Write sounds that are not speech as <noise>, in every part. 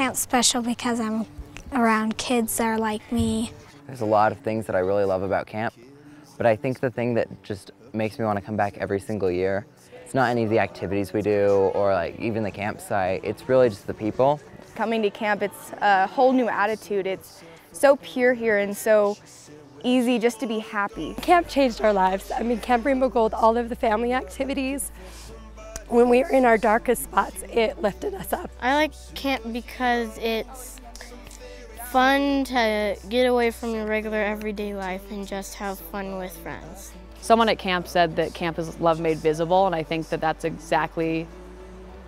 Camp's special because I'm around kids that are like me. There's a lot of things that I really love about camp, but I think the thing that just makes me want to come back every single year, it's not any of the activities we do or like even the campsite, it's really just the people. Coming to camp, it's a whole new attitude. It's so pure here and so easy just to be happy. Camp changed our lives. I mean, Camp Rainbow Gold, all of the family activities, when we were in our darkest spots, it lifted us up. I like camp because it's fun to get away from your regular everyday life and just have fun with friends. Someone at camp said that camp is love made visible, and I think that that's exactly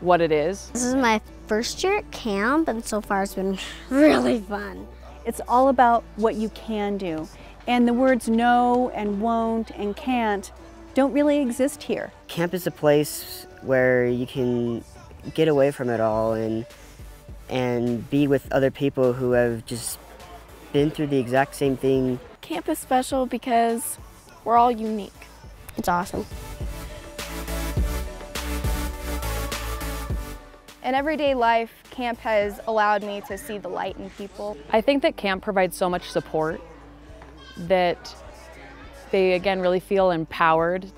what it is. This is my first year at camp, and so far it's been really fun. It's all about what you can do. And the words no and won't and can't don't really exist here. Camp is a place where you can get away from it all and and be with other people who have just been through the exact same thing. Camp is special because we're all unique. It's awesome. In everyday life, camp has allowed me to see the light in people. I think that camp provides so much support that they again really feel empowered.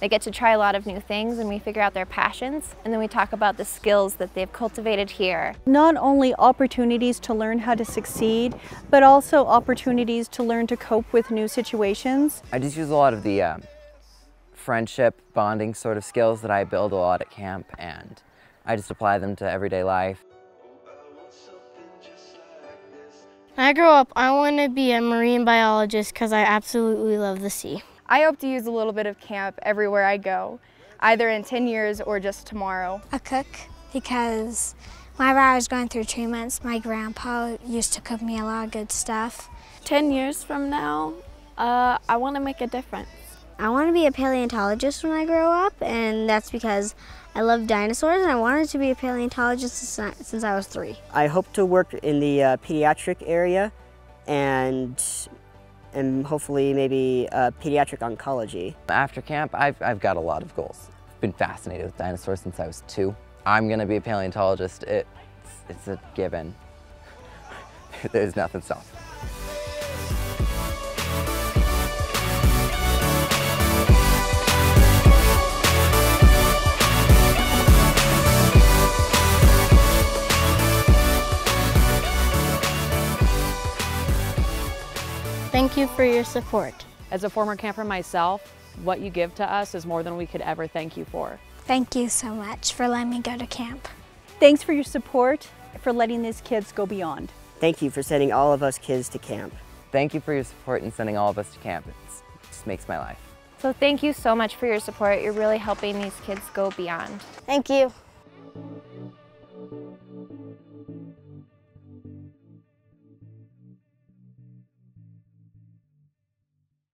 They get to try a lot of new things and we figure out their passions and then we talk about the skills that they've cultivated here. Not only opportunities to learn how to succeed, but also opportunities to learn to cope with new situations. I just use a lot of the uh, friendship, bonding sort of skills that I build a lot at camp and I just apply them to everyday life. When I grow up, I want to be a marine biologist because I absolutely love the sea. I hope to use a little bit of camp everywhere I go, either in 10 years or just tomorrow. A cook because whenever I was going through treatments, my grandpa used to cook me a lot of good stuff. 10 years from now, uh, I want to make a difference. I want to be a paleontologist when I grow up, and that's because I love dinosaurs and I wanted to be a paleontologist since I was three. I hope to work in the uh, pediatric area and and hopefully maybe uh, pediatric oncology. After camp, I've, I've got a lot of goals. I've been fascinated with dinosaurs since I was two. I'm gonna be a paleontologist. It's, it's a given. <laughs> There's nothing stopping. Thank you for your support. As a former camper myself, what you give to us is more than we could ever thank you for. Thank you so much for letting me go to camp. Thanks for your support, for letting these kids go beyond. Thank you for sending all of us kids to camp. Thank you for your support in sending all of us to camp. It's, it just makes my life. So thank you so much for your support. You're really helping these kids go beyond. Thank you.